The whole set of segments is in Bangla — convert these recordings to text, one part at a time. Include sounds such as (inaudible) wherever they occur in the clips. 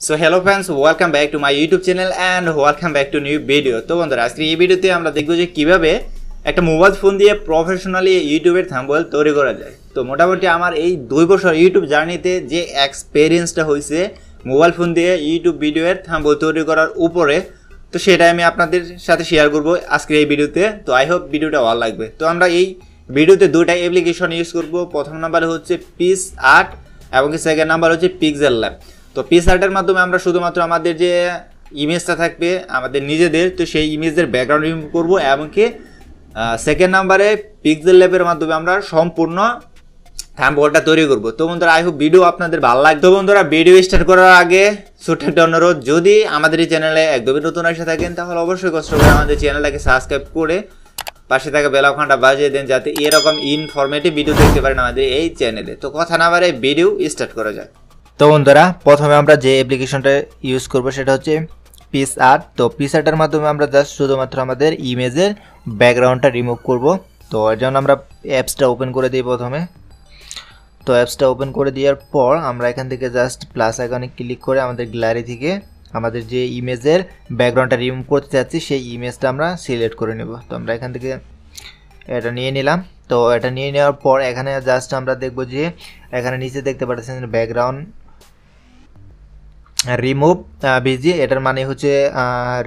So hello friends welcome back to my YouTube channel and welcome back to new video তো বন্ধুরা, আজকে এই ভিডিওতে আমরা দেখব যে কীভাবে একটা মোবাইল ফোন দিয়ে প্রফেশনালি ইউটিউবের থাম্বয়েল তৈরি করা যায়। তো মোটামুটি আমার এই দুই বছর ইউটিউব জার্নিতে যে এক্সপেরিয়েন্সটা হয়েছে মোবাইল ফোন দিয়ে ইউটিউব ভিডিওর থাম্বয়েল তৈরি করার উপরে, তো সেটা আমি আপনাদের সাথে শেয়ার করব আজকের এই ভিডিওতে তো আই হোপ ভিডিওটা ভালো লাগবে। তো আমরা এই ভিডিওতে দুইটা অ্যাপ্লিকেশন ইউজ করব। প্রথম নাম্বার হচ্ছে পিস আর্ট এবং সেকেন্ড নাম্বার হচ্ছে পিক্সেল ল্যাব তো পিস আর্টের মাধ্যমে আমরা শুধুমাত্র আমাদের যে ইমেজটা থাকবে, আমাদের নিজেদের, তো সেই ইমেজের ব্যাকগ্রাউন্ড রিমুভ করব এমনকি সেকেন্ড নাম্বারে পিক্সেল ল্যাবের মাধ্যমে আমরা সম্পূর্ণ থ্যাম্পলটা তৈরি করব। তো বন্ধুরা আই হোপ ভিডিও আপনাদের ভালো লাগবে। তো বন্ধুরা ভিডিও স্টার্ট করার আগে ছোট্ট একটা অনুরোধ, যদি আমাদের এই চ্যানেলে একদমই নতুন এসে থাকেন, তাহলে অবশ্যই কষ্ট করে আমাদের চ্যানেলটাকে সাবস্ক্রাইব করে পাশে থাকা বেলাখানটা বাজিয়ে দেন, যাতে এরকম ইনফরমেটিভ ভিডিও দেখতে পারেন আমাদের এই চ্যানেলে তো কথা না বারে ভিডিও স্টার্ট করা যায় তো বন্ধুরা, প্রথমে আমরা যে অ্যাপ্লিকেশনটা ইউজ করব সেটা হচ্ছে পিস আর্ট তো পিস আর্টের মাধ্যমে আমরা জাস্ট শুধুমাত্র আমাদের ইমেজের ব্যাকগ্রাউন্ডটা রিমুভ করব। তো এর জন্য আমরা অ্যাপসটা ওপেন করে দিই প্রথমে। তো অ্যাপসটা ওপেন করে দেওয়ার পর আমরা এখান থেকে জাস্ট প্লাস আইকনে ক্লিক করে আমাদের গ্যালারি থেকে আমাদের যে ইমেজের ব্যাকগ্রাউন্ডটা রিমুভ করতে চাচ্ছি, সেই ইমেজটা আমরা সিলেক্ট করে নেব। তো আমরা এখান থেকে এটা নিয়ে নিলাম। তো এটা নিয়ে নেওয়ার পর এখানে জাস্ট আমরা দেখব যে এখানে নিচে দেখতে পাচ্ছেন ব্যাকগ্রাউন্ড রিমুভ বিজি এটার মানে হচ্ছে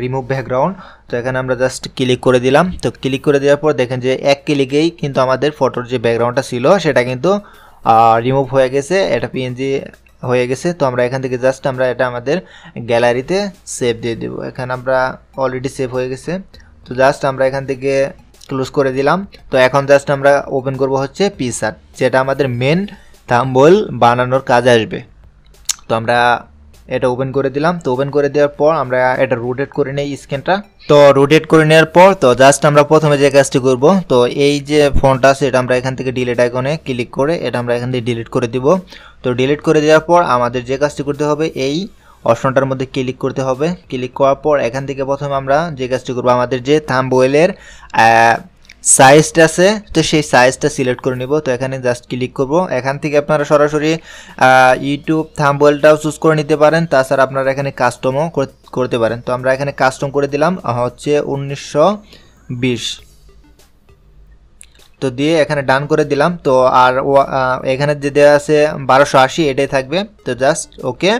রিমুভ ব্যাকগ্রাউন্ড তো এখানে আমরা জাস্ট ক্লিক করে দিলাম। তো ক্লিক করে দেওয়ার পর দেখেন যে এক ক্লিকেই কিন্তু আমাদের ফটোর যে ব্যাকগ্রাউন্ডটা ছিল, সেটা কিন্তু রিমুভ হয়ে গেছে। এটা পিএনজি হয়ে গেছে। তো আমরা এখান থেকে জাস্ট আমরা এটা আমাদের গ্যালারিতে সেভ দিয়ে দেবো। এখানে আমরা অলরেডি সেভ হয়ে গেছে। তো জাস্ট আমরা এখান থেকে ক্লোজ করে দিলাম। তো এখন জাস্ট আমরা ওপেন করব হচ্ছে পিসার যেটা আমাদের মেন থাম্বল বানানোর কাজ আসবে। তো আমরা এটা ওপেন করে দিলাম। তো ওপেন করে দেওয়ার পর আমরা এটা রোটেট করে নেই স্ক্যানটা তো রোটেট করে নেওয়ার পর, তো জাস্ট আমরা প্রথমে যে কাজটি করব, তো এই যে ফোনটা আছে, এটা আমরা এখান থেকে ডিলিট আইকনে ক্লিক করে এটা আমরা এখান থেকে ডিলিট করে দিব। তো ডিলিট করে দেওয়ার পর আমাদের যে কাজটি করতে হবে, এই অপশনটার মধ্যে ক্লিক করতে হবে। ক্লিক করার পর এখান থেকে প্রথমে আমরা যে কাজটি করব, আমাদের যে থাম্বওয়েলের সাইজটা আছে, তো সেই সাইজটা সিলেক্ট করে নিব। তো এখানে জাস্ট ক্লিক করব। এখান থেকে আপনারা সরাসরি ইউটিউব থাম্বওয়েলটাও চুজ করে নিতে পারেন। তাছাড়া আপনারা এখানে কাস্টমও করতে পারেন। তো আমরা এখানে কাস্টম করে দিলাম। হচ্ছে উনিশশো বিশ। তো দিয়ে এখানে ডান করে দিলাম। তো আর এখানে যে দেওয়া আছে বারোশো আশি, এটাই থাকবে। তো জাস্ট ওকে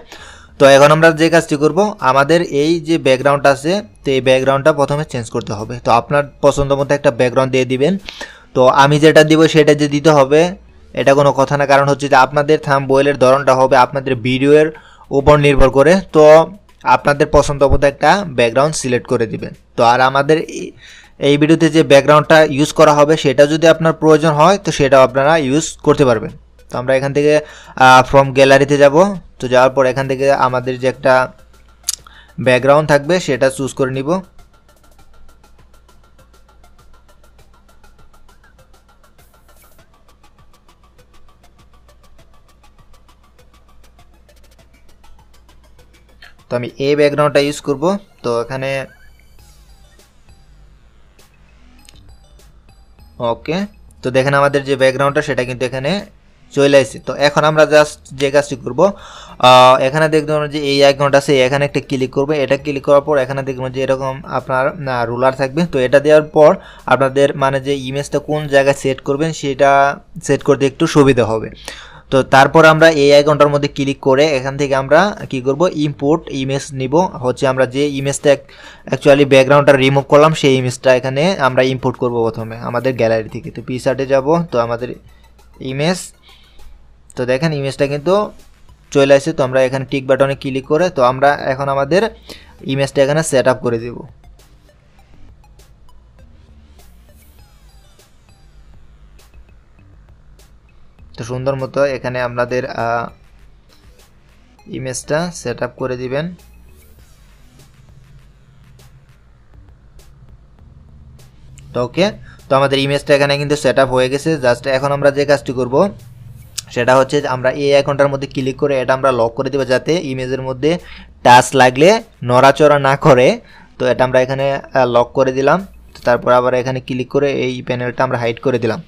তো এখন আমরা যে কাজটি করব, আমাদের এই যে ব্যাকগ্রাউন্ড আছে, তো এই ব্যাকগ্রাউন্ডটা প্রথমে চেঞ্জ করতে হবে। তো আপনার পছন্দ মতো একটা ব্যাকগ্রাউন্ড দিয়ে দিবেন। তো আমি যেটা দিব সেটা যে দিতে হবে, এটা কোনো কথা না। কারণ হচ্ছে যে আপনাদের থাম বয়েলের ধরনটা হবে আপনাদের ভিডিওর উপর নির্ভর করে। তো আপনাদের পছন্দ মতো একটা ব্যাকগ্রাউন্ড সিলেক্ট করে দিবেন। তো আর আমাদের এই ভিডিওতে যে ব্যাকগ্রাউন্ডটা ইউজ করা হবে, সেটা যদি আপনার প্রয়োজন হয়, তো সেটাও আপনারা ইউজ করতে পারবেন। তো আমরা এখান থেকে ফ্রম গ্যালারিতে যাব। তো যাওয়ার পর এখান থেকে আমাদের যে একটা ব্যাকগ্রাউন্ড থাকবে, সেটা চুজ করে নিব। তো আমি এই ব্যাকগ্রাউন্ডটা ইউজ করব। তো এখানে ওকে তো দেখেন আমাদের যে ব্যাকগ্রাউন্ডটা সেটা কিন্তু এখানে চলে আসছে। তো এখন আমরা জাস্ট যে কাজটি করব এখানে দেখবেন যে এই আইকনটা আছে, এখানে একটা ক্লিক করবে। এটা ক্লিক করার পর এখানে দেখবেন যে এরকম আপনার রুলার থাকবে। তো এটা দেওয়ার পর আপনাদের মানে যে ইমেজটা কোন জায়গায় সেট করবেন, সেটা সেট করতে একটু সুবিধা হবে। তো তারপর আমরা এই আইকনটার মধ্যে ক্লিক করে এখান থেকে আমরা কি করব ইম্পোর্ট ইমেজ নিব। হচ্ছে আমরা যে ইমেজটা অ্যাকচুয়ালি ব্যাকগ্রাউন্ডটা রিমুভ করলাম, সেই ইমেজটা এখানে আমরা ইম্পোর্ট করব প্রথমে আমাদের গ্যালারি থেকে। তো পিসার্টে যাব, তো আমাদের ইমেজ তো দেখেন ইমেজটা কিন্তু চলে আসছে। তো আমরা এখানে টিক বাটনে ক্লিক করে তো আমরা এখন আমাদের ইমেজটা এখানে সেট আপ করে দেব। তো সুন্দর মতো এখানে আপনাদের ইমেজটা সেট আপ করে দিবেন। তো ওকে তো আমাদের ইমেজটা এখানে কিন্তু সেট হয়ে গেছে। জাস্ট এখন আমরা যে কাজটি করব সেটা হচ্ছে আমরা এই অ্যাকাউন্টের মধ্যে ক্লিক করে এটা আমরা লক করে দেবো যাতে ইমেজের মধ্যে টাচ লাগলে নড়াচড়া না করে। তো এটা আমরা এখানে লক করে দিলাম। তারপর আবার এখানে ক্লিক করে এই প্যানেলটা আমরা হাইড করে দিলাম।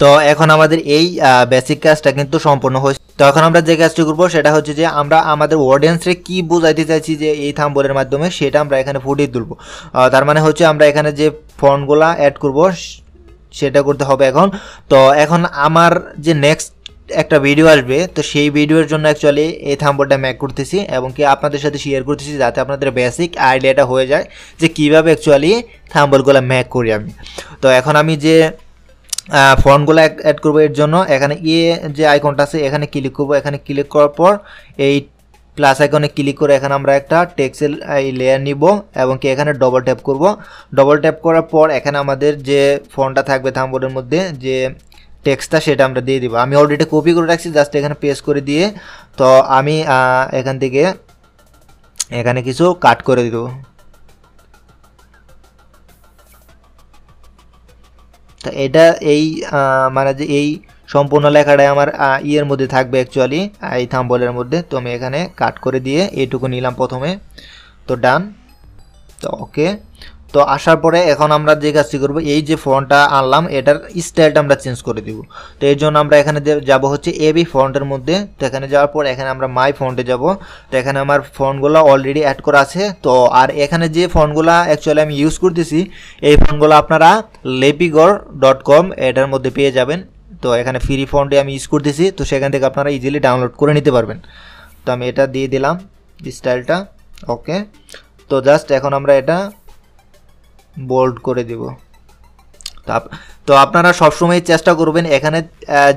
তো এখন আমাদের এই বেসিক কাজটা কিন্তু সম্পূর্ণ হয়েছে। তো এখন আমরা যে কাজটি করব সেটা হচ্ছে যে আমরা আমাদের অডিয়েন্সরে কি বোঝাইতে চাইছি যে এই থাম্বলের মাধ্যমে সেটা আমরা এখানে ফুটিয়ে তুলবো। তার মানে হচ্ছে আমরা এখানে যে ফন্টগুলা অ্যাড করব, সেটা করতে হবে এখন। তো এখন আমার যে নেক্সট একটা ভিডিও আসবে, তো সেই ভিডিওর জন্য অ্যাকচুয়ালি এই থাম্বলটা ম্যাক করতেছি এবং কি আপনাদের সাথে শেয়ার করতেছি যাতে আপনাদের বেসিক আইডিয়াটা হয়ে যায় যে কীভাবে অ্যাকচুয়ালি থাম্বলগুলো ম্যাক করি আমি। তো এখন আমি যে ফন্টগুলো অ্যাড করব এর জন্য, এখানে ইয়ে যে আইকনটা আছে, এখানে ক্লিক করব। এখানে ক্লিক করার পর এই প্লাস আইকনে ক্লিক করে এখানে আমরা একটা টেক্সেল লেয়ার নিব এবং কি এখানে ডবল ট্যাপ করব। ডবল ট্যাপ করার পর এখানে আমাদের যে ফোনটা থাকবে থামবোর্ডের মধ্যে, যে টেক্সটটা সেটা আমরা দিয়ে দিব। আমি অলরেডি কপি করে রাখছি জাস্ট এখানে পেস্ট করে দিয়ে, তো আমি এখান থেকে এখানে কিছু কাট করে দিব। তো এটা এই মানে যে এই সম্পূর্ণ লেখাটাই আমার ইয়ের মধ্যে থাকবে অ্যাকচুয়ালি এই থাম্বলের মধ্যে। তো আমি এখানে কাট করে দিয়ে এইটুকু নিলাম প্রথমে। তো ডান তো ওকে তো আসার পরে এখন আমরা যে কাজটি করব, এই যে ফোনটা আনলাম, এটার স্টাইলটা আমরা চেঞ্জ করে দিব। তো এর জন্য আমরা এখানে যাব হচ্ছে এবি ফন্টের মধ্যে। তো এখানে যাওয়ার পর এখানে আমরা মাই ফন্টে যাব। তো এখানে আমার ফোনগুলো অলরেডি অ্যাড করা আছে। তো আর এখানে যে ফোনগুলো অ্যাকচুয়ালি আমি ইউজ করতেছি, এই ফোনগুলো আপনারা লেপিগর ডট কম এটার মধ্যে পেয়ে যাবেন। তো এখানে ফ্রি ফন্টে আমি ইউজ করতেছি। তো সেখান থেকে আপনারা ইজিলি ডাউনলোড করে নিতে পারবেন। তো আমি এটা দিয়ে দিলাম স্টাইলটা ওকে তো জাস্ট এখন আমরা এটা বোল্ড করে দিব। তো আপ- তো আপনারা সবসময় চেষ্টা করবেন এখানে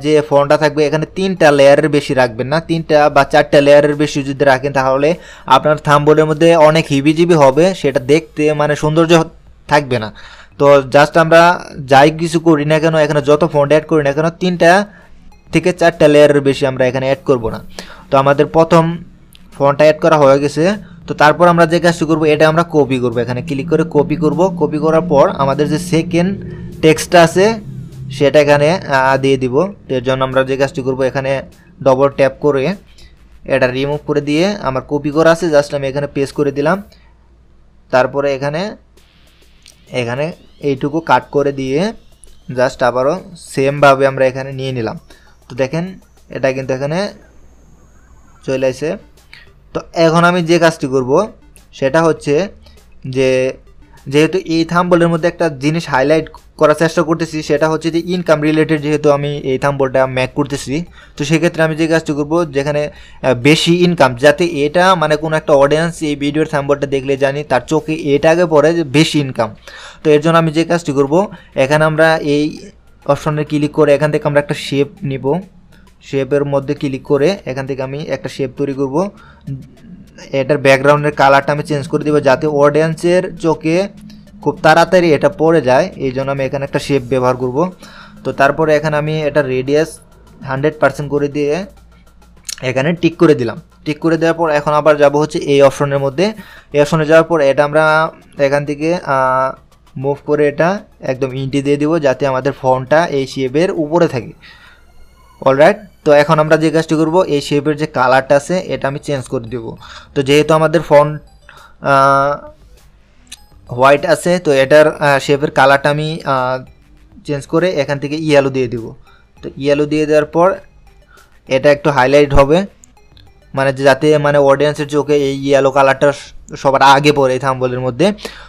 যে ফোনটা থাকবে, এখানে তিনটা লেয়ারের বেশি রাখবেন না। তিনটা বা চারটা লেয়ারের বেশি যদি রাখেন, তাহলে আপনার থাম্বলের মধ্যে অনেক হিবিজিবি হবে, সেটা দেখতে মানে সৌন্দর্য থাকবে না। তো জাস্ট আমরা যাই কিছু করি না কেন, এখানে যত ফন্ট অ্যাড করি না কেন, তিনটা থেকে চারটা লেয়ারের বেশি আমরা এখানে অ্যাড করব না। তো আমাদের প্রথম ফোনটা অ্যাড করা হয়ে গেছে। তো তারপর আমরা যে কাজটি করব, এটা আমরা কপি করব। এখানে ক্লিক করে কপি করব। কপি করার পর আমাদের যে সেকেন্ড টেক্সটটা আছে, সেটা এখানে দিয়ে দিব। এর জন্য আমরা যে কাজটি করব, এখানে ডবল ট্যাপ করে এটা রিমুভ করে দিয়ে আমার কপি করা আছে জাস্ট আমি এখানে পেস্ট করে দিলাম। তারপরে এখানে এখানে এইটুকু কাট করে দিয়ে জাস্ট আবারও সেমভাবে আমরা এখানে নিয়ে নিলাম। তো দেখেন, এটা কিন্তু এখানে চলে আসে। তো এখন আমি যে কাজটি করব, সেটা হচ্ছে যে যেহেতু এই থাম্বলের মধ্যে একটা জিনিস হাইলাইট করার চেষ্টা করতেছি, সেটা হচ্ছে যে ইনকাম রিলেটেড যেহেতু আমি এই থাম্বলটা ম্যাক করতেছি, তো সেক্ষেত্রে আমি যে কাজটি করব, যেখানে বেশি ইনকাম যাতে এটা মানে কোনো একটা অডিয়েন্স এই ভিডিওর থাম্বলটা দেখলে জানি, তার চোখে এটা আগে পড়ে যে বেশি ইনকাম তো এর জন্য আমি যে কাজটি করব, এখানে আমরা এই অপশনে ক্লিক করে এখান থেকে আমরা একটা শেপ নিব। শেপের মধ্যে ক্লিক করে এখান থেকে আমি একটা শেপ তৈরি করব। এটার ব্যাকগ্রাউন্ডের কালারটা আমি চেঞ্জ করে দিব যাতে অডিয়েন্সের চোখে খুব তাড়াতাড়ি এটা পড়ে যায়। এই জন্য আমি এখানে একটা শেপ ব্যবহার করব। তো তারপরে এখানে আমি এটা রেডিয়াস হান্ড্রেড পার্সেন্ট করে দিয়ে এখানে টিক করে দিলাম। টিক করে দেওয়ার পর এখন আবার যাব হচ্ছে এই অপশনের মধ্যে। এই অপশনে যাওয়ার পর এটা আমরা এখান থেকে মুভ করে এটা একদম ইন্টি দিয়ে দিব যাতে আমাদের ফোনটা এই শেপের উপরে থাকে। অলরাইট তো এখন আমরা যে কাজটি করব, এই শেপের যে কালারটা আছে, এটা আমি চেঞ্জ করে দেব। তো যেহেতু আমাদের ফোন হোয়াইট আছে, তো এটার শেপের কালারটা আমি চেঞ্জ করে এখান থেকে ইয়েলো দিয়ে দিব। তো ইয়েলো দিয়ে দেওয়ার পর এটা একটু হাইলাইট হবে। মানে যাতে মানে অডিয়েন্সের চোখে এই ইয়েলো কালারটা সবার আগে পড়ে এই থাম্বলের মধ্যে।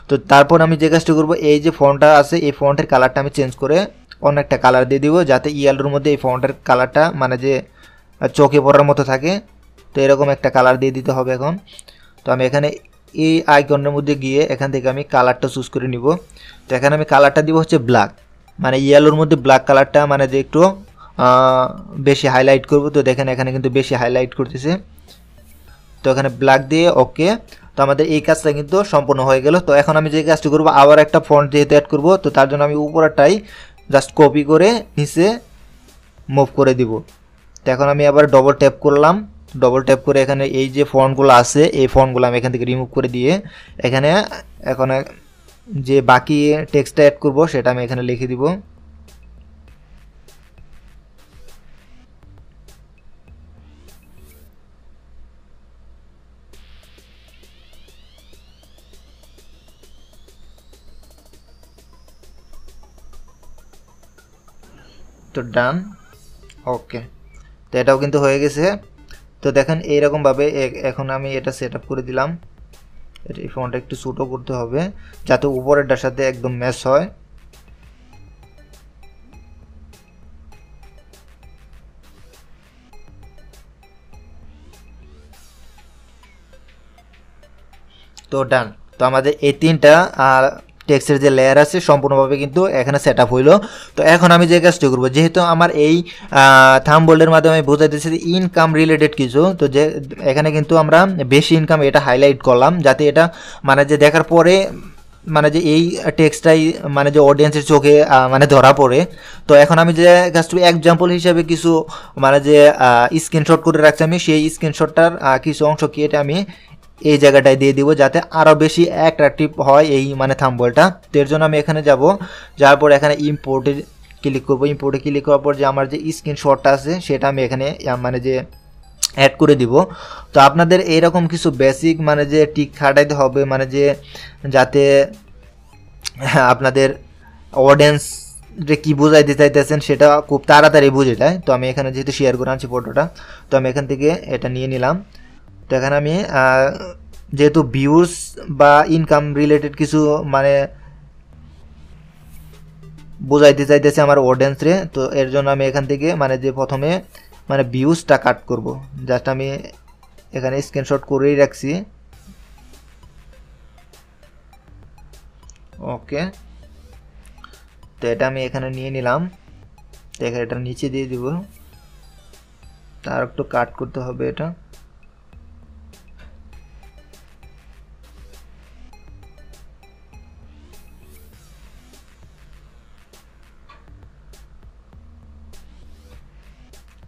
তো তারপর আমি যে কাজটা করব, এই যে ফোনটা আছে, এই ফোনটার কালারটা আমি চেঞ্জ করে অন্য একটা কালার দিয়ে দিব যাতে ইয়েলোর মধ্যে এই ফোনটার কালারটা মানে যে চোখে পড়ার মতো থাকে। তো এরকম একটা কালার দিয়ে দিতে হবে এখন। তো আমি এখানে এই আইকনের মধ্যে গিয়ে এখান থেকে আমি কালারটা চুজ করে নিব। তো এখানে আমি কালারটা দিব হচ্ছে ব্ল্যাক মানে ইয়েলোর মধ্যে ব্ল্যাক কালারটা মানে যে একটু বেশি হাইলাইট করব। তো দেখেন এখানে কিন্তু বেশি হাইলাইট করতেছে। তো এখানে ব্ল্যাক দিয়ে ওকে তো আমাদের এই কাজটা কিন্তু সম্পূর্ণ হয়ে গেল। তো এখন আমি যে কাজটি করব, আবার একটা ফন্ট যেহেতু অ্যাড করব, তো তার জন্য আমি উপরটাই জাস্ট কপি করে নিচে মুভ করে দিব। তো এখন আমি আবার ডবল ট্যাপ করলাম। ডবল ট্যাপ করে এখানে এই যে ফন্টগুলো আছে, এই ফন্টগুলো আমি এখান থেকে রিমুভ করে দিয়ে এখানে এখন যে বাকি টেক্সটটা অ্যাড করব, সেটা আমি এখানে লিখে দিব। তো ডান ওকে তো এটাও কিন্তু হয়ে গেছে। তো দেখেন এইরকমভাবে এখন আমি এটা সেট করে দিলাম। এই ফোনটা একটু ছোটো করতে হবে, যাতে উপরেরটার সাথে একদম ম্যাচ হয়। তো ডান তো আমাদের এই তিনটা টেক্সের যে লেয়ার আছে সম্পূর্ণভাবে কিন্তু এখানে সেট আপ হইল। তো এখন আমি যে কাজটি করব, যেহেতু আমার এই থাম বোল্ডের মাধ্যমে আমি বোঝাইতেছি ইনকাম রিলেটেড কিছু, তো যে, এখানে কিন্তু আমরা বেশি ইনকাম এটা হাইলাইট করলাম, যাতে এটা মানে যে দেখার পরে মানে যে এই টেক্সটাই মানে যে অডিয়েন্সের চোখে মানে ধরা পড়ে। তো এখন আমি যে কাজটি এক্সাম্পল হিসাবে কিছু মানে যে স্ক্রিনশট করে রাখছি আমি, সেই স্ক্রিনশটটার কিছু অংশ কেটে আমি এই জায়গাটায় দিয়ে দিব যাতে আরও বেশি অ্যাট্রাকটিভ হয় এই মানে থাম্বলটা তো এর জন্য আমি এখানে যাব, যাওয়ার পর এখানে ইম্পোর্টে ক্লিক করব। ইম্পোর্টে ক্লিক করার পর যে আমার যে স্ক্রিনশটটা আছে, সেটা আমি এখানে মানে যে অ্যাড করে দিব। তো আপনাদের এইরকম কিছু বেসিক মানে যে টিক খাটাইতে হবে মানে যে যাতে আপনাদের অডিয়েন্স যে কী বোঝাইতে চাইতেছেন সেটা খুব তাড়াতাড়ি বুঝে যায়। তো আমি এখানে যেহেতু শেয়ার করে আনছি ফটোটা তো আমি এখান থেকে এটা নিয়ে নিলাম। তো এখানে আমি যেহেতু ভিউস বা ইনকাম রিলেটেড কিছু মানে বোঝাইতে চাইতেছে আমার অডিয়েন্সরে তো এর জন্য আমি এখান থেকে মানে যে প্রথমে মানে ভিউজটা কাট করব। জাস্ট আমি এখানে স্ক্রিনশট করেই রাখছি। ওকে তো এটা আমি এখানে নিয়ে নিলাম। তো এখানে এটা নিচে দিয়ে দিব। তার একটু কাট করতে হবে এটা।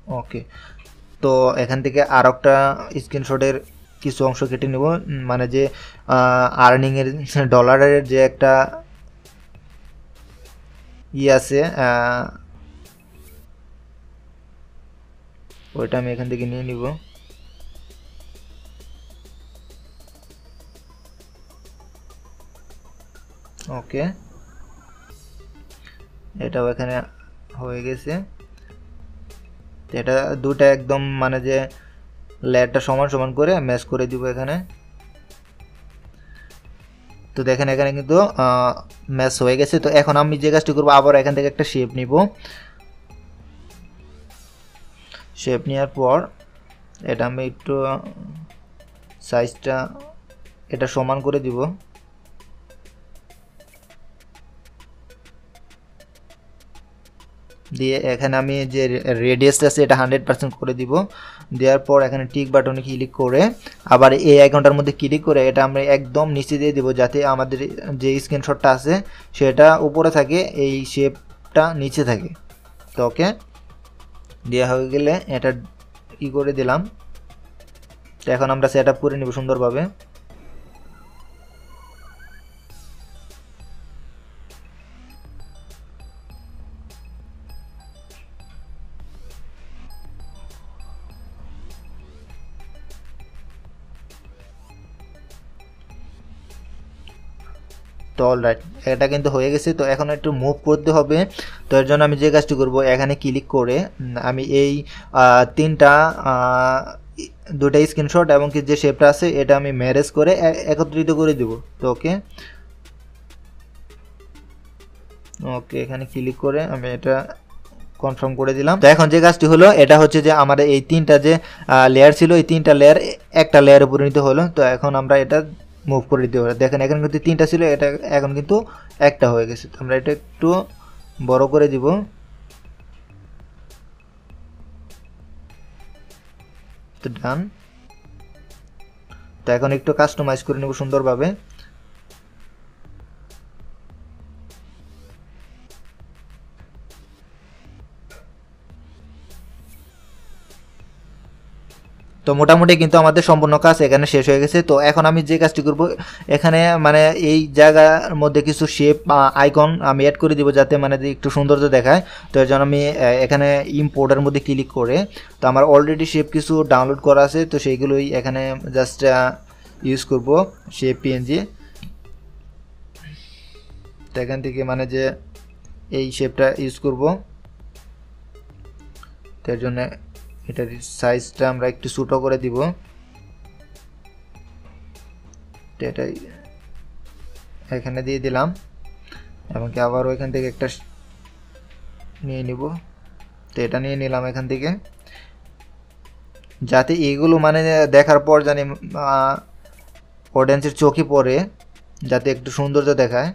ওকে। তো এখান থেকে আর একটা স্ক্রিনশটের কিছু অংশ কেটে নেব মানে যে আর্নিংয়ের ডলারের (laughs) যে একটা ই আছে ওইটা আমি এখান থেকে নিয়ে নিব। ওকে। এটাও এখানে হয়ে গেছে। এটা দুটা একদম মানে যে লেয়ারটা সমান সমান করে ম্যাচ করে দিব এখানে। তো দেখেন এখানে কিন্তু ম্যাচ হয়ে গেছে। তো এখন আমি যে কাজটি করব, আবার এখান থেকে একটা শেপ নিব। শেপ নেওয়ার পর এটা আমি একটু সাইজটা এটা সমান করে দিব। দিয়ে এখানে আমি যে রেডিয়াসটা আছে এটা হান্ড্রেড পার্সেন্ট করে দিব। দেওয়ার পর এখানে টিক বাটনে ক্লিক করে আবার এই আইকনটার মধ্যে ক্লিক করে এটা আমরা একদম নিচে দিয়ে দিব যাতে আমাদের যে স্ক্রিনশটটা আছে সেটা উপরে থাকে, এই শেপটা নিচে থাকে। তো ওকে, দেওয়া হয়ে গেলে এটা ই করে দিলাম। তো এখন আমরা সেট আপ করে নেব সুন্দরভাবে। তো অল রাইট এটা কিন্তু হয়ে গেছে। তো এখন একটু মুভ করতে হবে। তো এর জন্য আমি যে কাজটি করব, এখানে ক্লিক করে আমি এই তিনটা দুটা স্ক্রিনশট এবং কি যে শেপটা আছে, এটা আমি ম্যারেজ করে একত্রিত করে দেব। তো ওকে? ওকে, এখানে ক্লিক করে আমি এটা কনফার্ম করে দিলাম। তো এখন যে কাজটি হলো, এটা হচ্ছে যে আমাদের এই তিনটা যে লেয়ার ছিল, এই তিনটা লেয়ার একটা লেয়ারে পরিণত হলো। তো এখন আমরা এটা মুভ করে দিতে পারে। দেখেন, এখানে কিন্তু তিনটা ছিল, এটা এখন কিন্তু একটা হয়ে গেছে। আমরা এটা একটু বড় করে দিব। তো ডান তো এখন একটু কাস্টমাইজ করে নেব সুন্দরভাবে। তো মোটামুটি কিন্তু আমাদের সম্পূর্ণ কাজ এখানে শেষ হয়ে গেছে। তো এখন আমি যে কাজটি করব, এখানে মানে এই জায়গার মধ্যে কিছু শেপ আইকন আমি অ্যাড করে দিব যাতে মানে একটু সৌন্দর্য দেখায়। তো এর জন্য আমি এখানে ইম্পোর্টের মধ্যে ক্লিক করে, তো আমার অলরেডি শেপ কিছু ডাউনলোড করা আছে, তো সেইগুলোই এখানে জাস্ট ইউজ করব শেপ পিএনজি তো এখান থেকে মানে যে এই শেপটা ইউজ করব। তো এর জন্য এটার সাইজটা আমরা একটু ছোটো করে দিব। এটাই এখানে দিয়ে দিলাম। এবং কি আবার ওইখান থেকে একটা নিয়ে নিব। তো এটা নিয়ে নিলাম এখান থেকে। যাতে এগুলো মানে দেখার পর জানি অডিয়েন্সের চোখে পড়ে, যাতে একটু সৌন্দর্য দেখায়।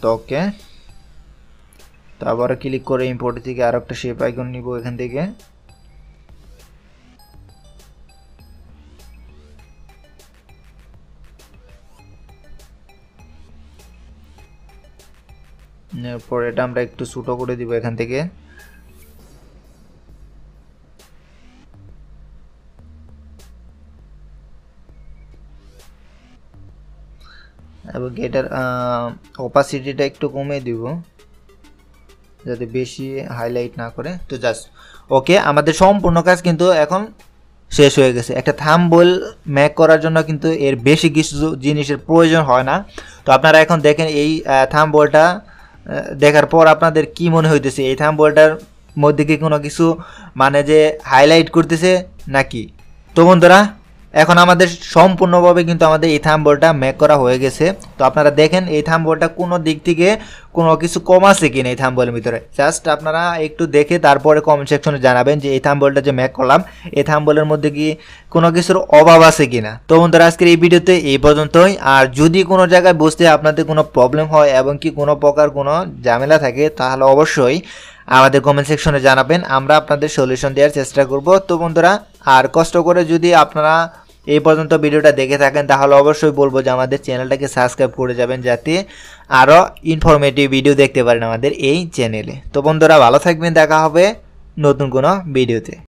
তো ওকে তারপরে ক্লিক করে ইম্পোর্ট থেকে আর একটা শেপ আইকন নিব এখান থেকে। এরপর এটা আমরা একটু ছোটো করে দিব এখান থেকে। এটার অপাসিটিটা একটু কমিয়ে দিব, যাতে বেশি হাইলাইট না করে। তো জাস্ট ওকে আমাদের সম্পূর্ণ কাজ কিন্তু এখন শেষ হয়ে গেছে। একটা থাম্বল ম্যাক করার জন্য কিন্তু এর বেশি কিছু জিনিসের প্রয়োজন হয় না। তো আপনারা এখন দেখেন এই থাম্বলটা দেখার পর আপনাদের কি মনে হইতেছে? এই থাম্বলটার মধ্যে কি কোনো কিছু মানে যে হাইলাইট করতেছে নাকি? তো বন্ধুরা এখন আমাদের সম্পূর্ণভাবে কিন্তু আমাদের এই থাম্বলটা মেক করা হয়ে গেছে। তো আপনারা দেখেন, এই থাম্বলটা কোনো দিক থেকে কোনো কিছু কম আছে কিনা এই থাম্বলের ভিতরে। জাস্ট আপনারা একটু দেখে তারপরে কমেন্ট সেকশনে জানাবেন যে এই থাম্বলটা যে ম্যাক করলাম, এই থাম্বলের মধ্যে কি কোনো কিছুর অভাব আছে কিনা। তো বন্ধুরা, আজকের এই ভিডিওতে এই পর্যন্তই। আর যদি কোনো জায়গায় বুঝতে আপনাদের কোনো প্রবলেম হয় এবং কি কোনো প্রকার কোনো ঝামেলা থাকে, তাহলে অবশ্যই আমাদের কমেন্ট সেকশনে জানাবেন। আমরা আপনাদের সলিউশন দেওয়ার চেষ্টা করব। তো বন্ধুরা, আর কষ্ট করে যদি আপনারা এই পর্যন্ত ভিডিওটা দেখে থাকেন, তাহলে অবশ্যই বলব যে আমাদের চ্যানেলটাকে সাবস্ক্রাইব করে যাবেন যাতে আরও ইনফরমেটিভ ভিডিও দেখতে পারেন আমাদের এই চ্যানেলে। তো বন্ধুরা, ভালো থাকবেন, দেখা হবে নতুন কোনো ভিডিওতে।